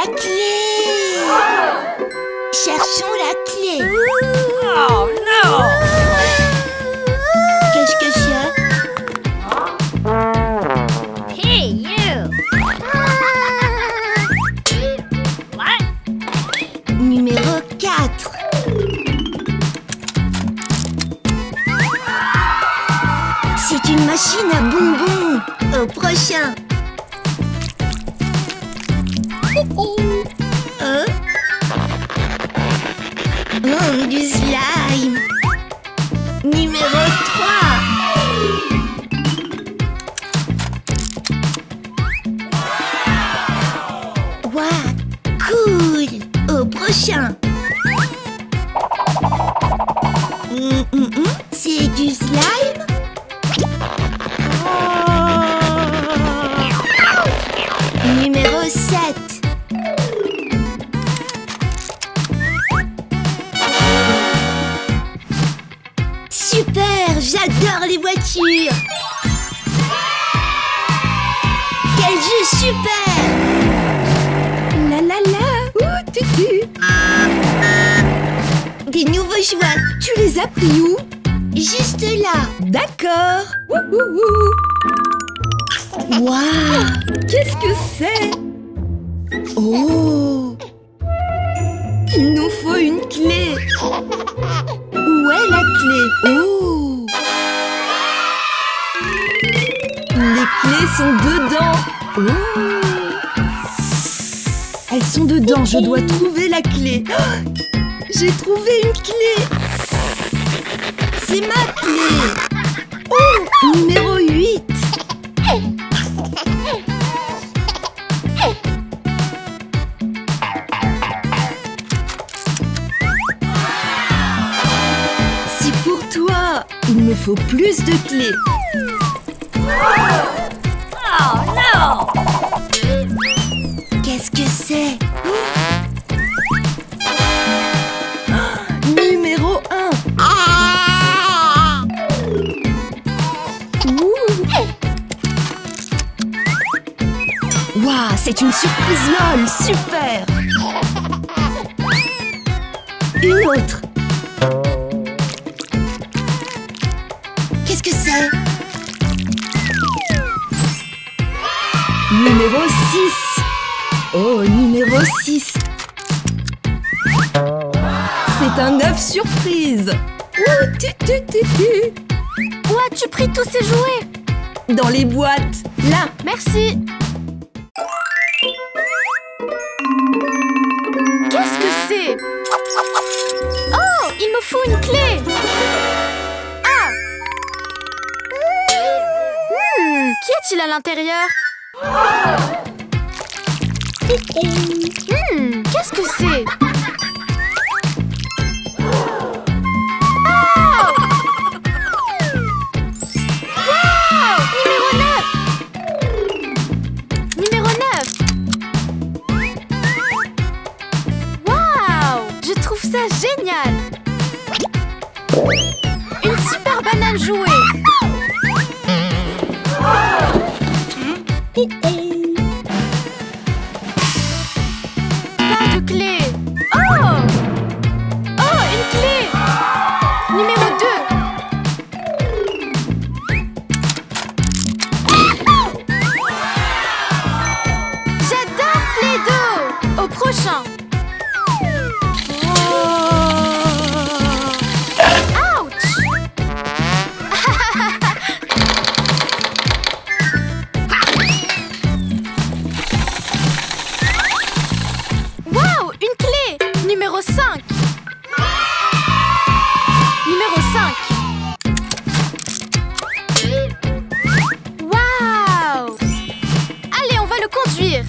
la clé. Cherchons la clé. Oh non Qu'est-ce que c'est? Hey you. Numéro 4 C'est une machine à bonbons. Au prochain. Hum, hum, hum, C'est du slime? Numéro 7. Super, j'adore les voitures. Quel jeu super Tu les as pris où? Juste là. D'accord. Ouh, ouh, ouh. Waouh. Qu'est-ce que c'est? Oh. Il nous faut une clé. Où est la clé? Oh. Les clés sont dedans. Oh. Elles sont dedans, je dois trouver la clé. Oh J'ai trouvé une clé. C'est ma clé. Oh Numéro 8 C'est pour toi Il me faut plus de clés. Qu'est-ce Waouh, c'est une surprise LOL Super. Une autre. Qu'est-ce que c'est? Numéro 6 Oh, numéro 6 C'est un œuf surprise. Ouh, tu, tu, tu, tu. Où as-tu pris tous ces jouets? Dans les boîtes. Là. Merci. Me faut une clé. Ah. Hmm, Qu'y a-t-il à l'intérieur? Hmm, Qu'est-ce que c'est? Une super banane jouée. Plein de clés. Oh. Oh, une clé. Numéro 2 J'adore Play-Doh. Au prochain. Cinq. Waouh Allez, on va le conduire